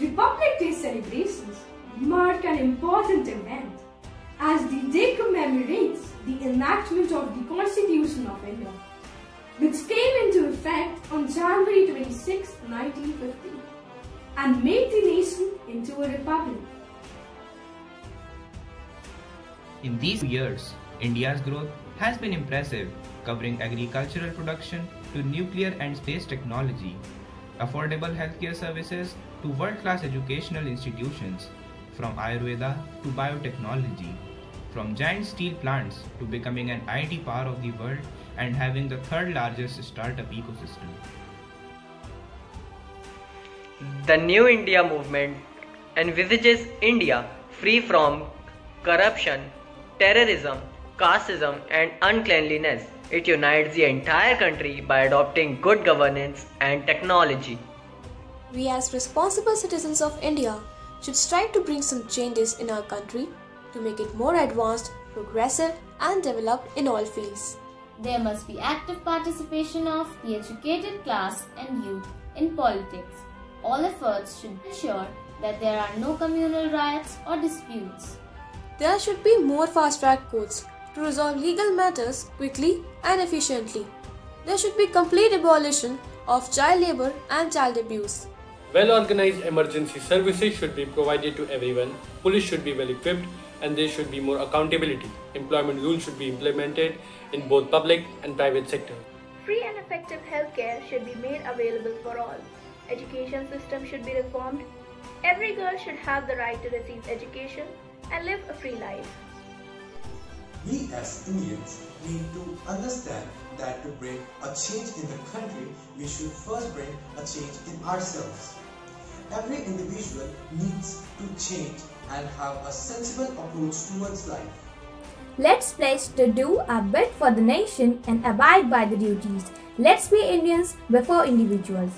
Republic Day celebrations mark an important event as the day commemorates the enactment of the Constitution of India, which came into effect on January 26, 1950 and made the nation into a republic. In these years, India's growth has been impressive, covering agricultural production to nuclear and space technology, affordable healthcare services to world-class educational institutions, from Ayurveda to biotechnology, from giant steel plants to becoming an IT power of the world and having the third largest startup ecosystem. The New India movement envisages India free from corruption, terrorism, casteism, and uncleanliness. It unites the entire country by adopting good governance and technology. We, as responsible citizens of India, should strive to bring some changes in our country to make it more advanced, progressive, and developed in all fields. There must be active participation of the educated class and youth in politics. All efforts should ensure that there are no communal riots or disputes. There should be more fast track courts to resolve legal matters quickly and efficiently. There should be complete abolition of child labor and child abuse. Well organized emergency services should be provided to everyone, police should be well equipped, and there should be more accountability. Employment rules should be implemented in both public and private sector. Free and effective healthcare should be made available for all. Education system should be reformed. Every girl should have the right to receive education and live a free life. We as Indians need to understand that to bring a change in the country, we should first bring a change in ourselves. Every individual needs to change and have a sensible approach towards life. Let's pledge to do our bit for the nation and abide by the duties. Let's be Indians before individuals.